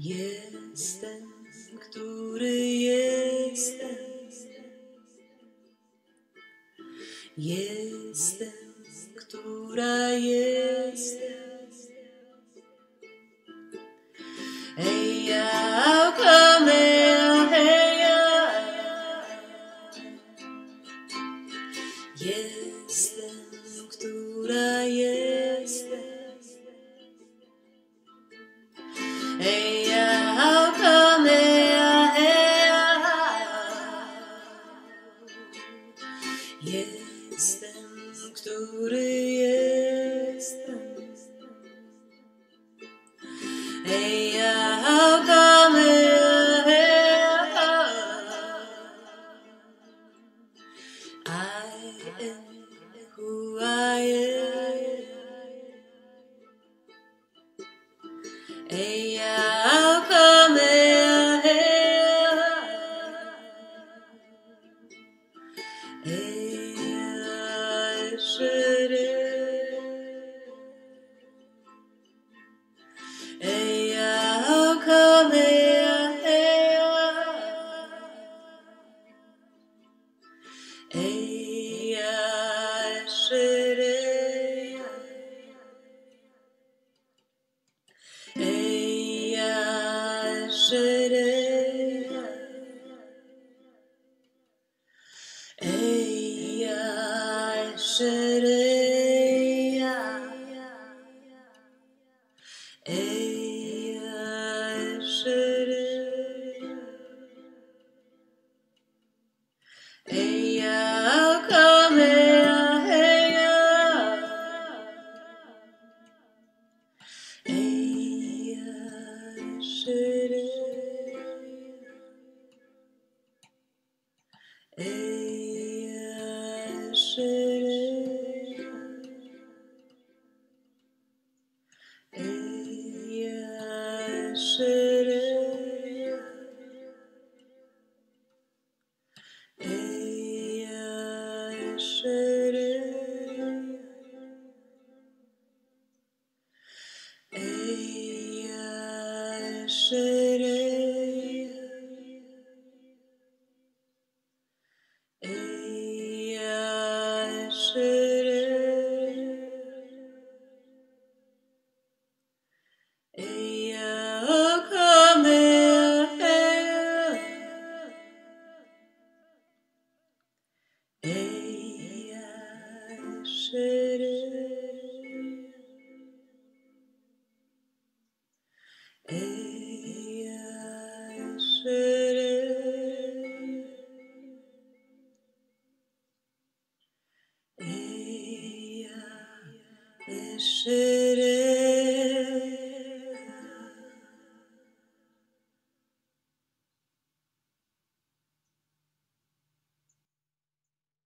Jestem, który jestem. Jestem, która jestem. Jestem, który jestem. Eya Kamea I am who I am. Ella es serena. Ella camea, ella. Ella es serena. Eia, eia,